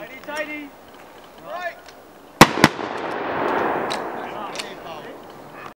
Tidy, tidy.